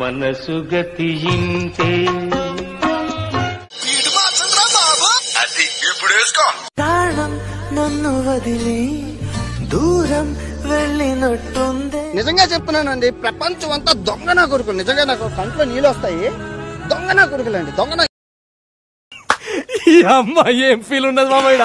మనసు గతి ఇంతే అది ఇప్పుడు వేసుకో. ప్రాణం నన్ను వదిలి దూరం వెళ్ళినట్టుంది. నిజంగా చెప్తున్నానండి ప్రపంచం అంతా దొంగ నా కొడుకులు. నిజంగా నాకు కంట్లో నీళ్ళు వస్తాయి. దొంగ నా కొడుకులండి దొంగ నా ఈ అమ్మాయి ఏం ఫీల్ ఉండదు మామయ్య